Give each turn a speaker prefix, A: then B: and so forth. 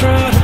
A: true